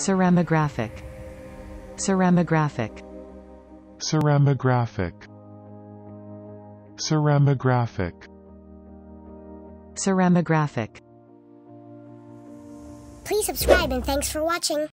Ceramographic. Ceramographic. Ceramographic. Ceramographic. Ceramographic. Please subscribe and thanks for watching.